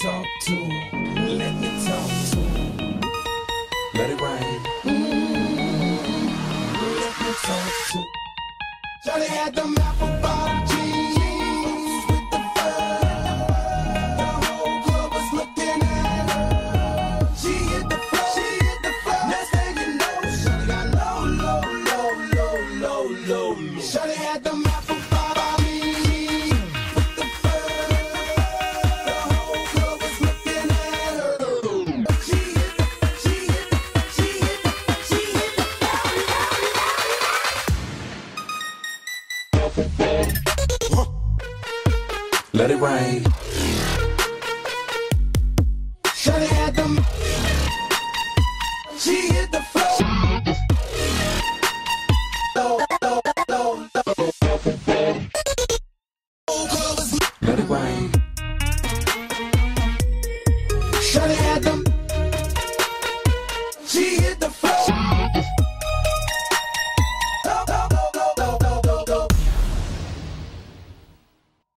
talk to him. Let me talk to him. Let it rain. Let me talk to him. Shawty had them apple bottom jeans with the fur. The Let it rain. Shawty had them. She hit the floor. Let it rain. Shawty had